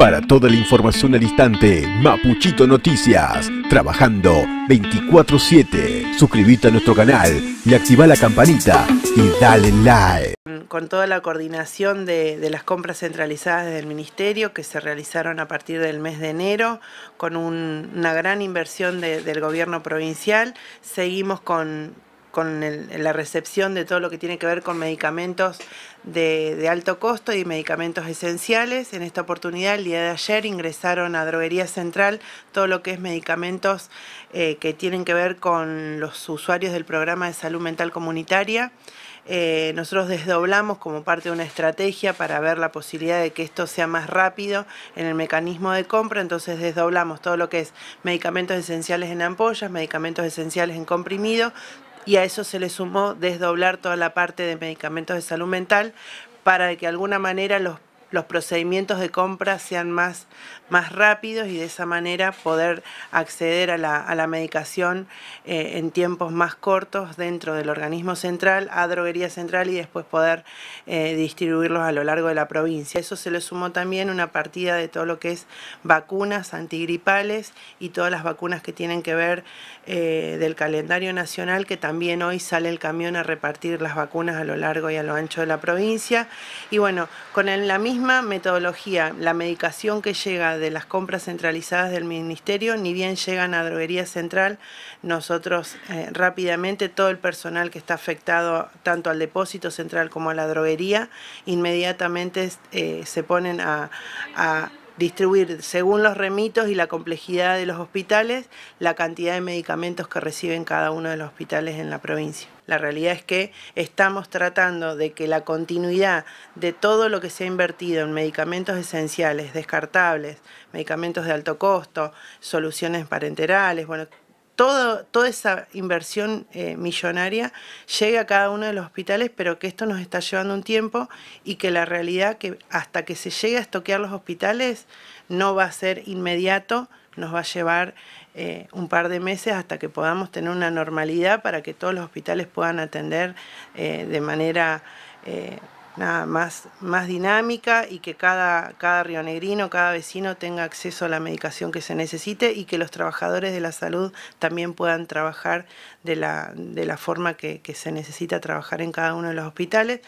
Para toda la información al instante, Mapuchito Noticias. Trabajando 24-7. Suscríbete a nuestro canal y activa la campanita y dale like. Con toda la coordinación de, las compras centralizadas del Ministerio que se realizaron a partir del mes de enero, con una gran inversión del gobierno provincial, seguimos con, con la recepción de todo lo que tiene que ver con medicamentos de, alto costo y medicamentos esenciales. En esta oportunidad, el día de ayer, ingresaron a Droguería Central todo lo que es medicamentos eh, que tienen que ver con los usuarios del programa de salud mental comunitaria. Eh, nosotros desdoblamos como parte de una estrategia para ver la posibilidad de que esto sea más rápido en el mecanismo de compra, entonces desdoblamos todo lo que es medicamentos esenciales en ampollas, medicamentos esenciales en comprimido, y a eso se le sumó desdoblar toda la parte de medicamentos de salud mental para que de alguna manera los los procedimientos de compra sean más, más rápidos y de esa manera poder acceder a la, medicación eh, en tiempos más cortos dentro del organismo central, a droguería central y después poder eh, distribuirlos a lo largo de la provincia. Eso se le sumó también una partida de todo lo que es vacunas antigripales y todas las vacunas que tienen que ver eh, del calendario nacional, que también hoy sale el camión a repartir las vacunas a lo largo y a lo ancho de la provincia. Y bueno, con la misma misma metodología, la medicación que llega de las compras centralizadas del Ministerio, ni bien llegan a Droguería Central, nosotros eh, rápidamente, todo el personal que está afectado tanto al depósito central como a la droguería, inmediatamente eh, se ponen a distribuir según los remitos y la complejidad de los hospitales la cantidad de medicamentos que reciben cada uno de los hospitales en la provincia. La realidad es que estamos tratando de que la continuidad de todo lo que se ha invertido en medicamentos esenciales, descartables, medicamentos de alto costo, soluciones parenterales, bueno, toda esa inversión eh, millonaria llegue a cada uno de los hospitales, pero que esto nos está llevando un tiempo y que la realidad que hasta que se llegue a estoquear los hospitales no va a ser inmediato, nos va a llevar eh, un par de meses hasta que podamos tener una normalidad para que todos los hospitales puedan atender eh, de manera nada, más, más dinámica y que cada, cada rionegrino, cada vecino tenga acceso a la medicación que se necesite y que los trabajadores de la salud también puedan trabajar de la, de la forma que, que se necesita trabajar en cada uno de los hospitales.